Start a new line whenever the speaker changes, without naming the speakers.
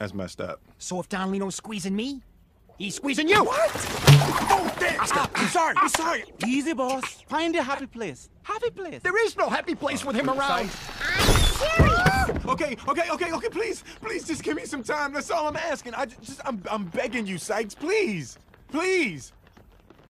That's messed up.
So if Don Lino's squeezing me, he's squeezing you.
What? Oh, damn.
Oscar,
I'm sorry. I'm sorry.
Easy, boss. Find a happy place. Happy place.
There is no happy place with him around.
Okay, okay, okay, okay. Please, please, just give me some time. That's all I'm asking. I just, I'm, I'm begging you, Sykes. Please, please.